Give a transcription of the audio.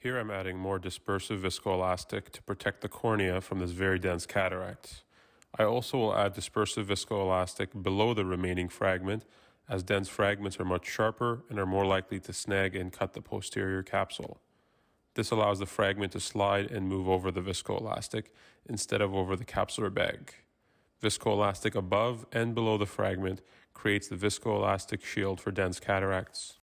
Here I'm adding more dispersive viscoelastic to protect the cornea from this very dense cataract. I also will add dispersive viscoelastic below the remaining fragment as dense fragments are much sharper and are more likely to snag and cut the posterior capsule. This allows the fragment to slide and move over the viscoelastic instead of over the capsular bag. Viscoelastic above and below the fragment creates the viscoelastic shield for dense cataracts.